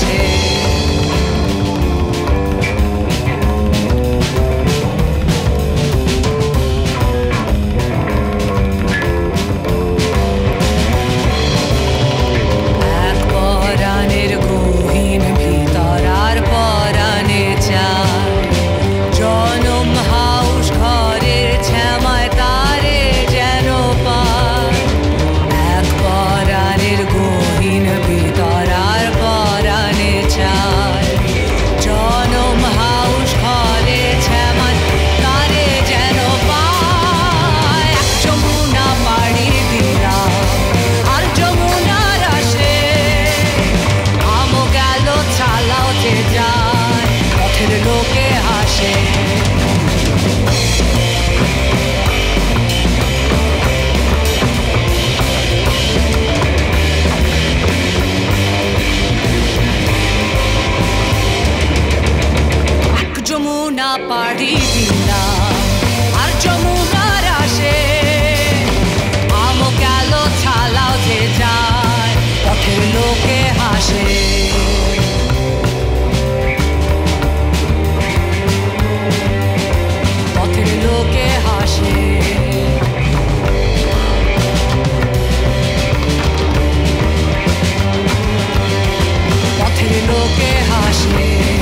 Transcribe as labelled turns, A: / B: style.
A: say. crush me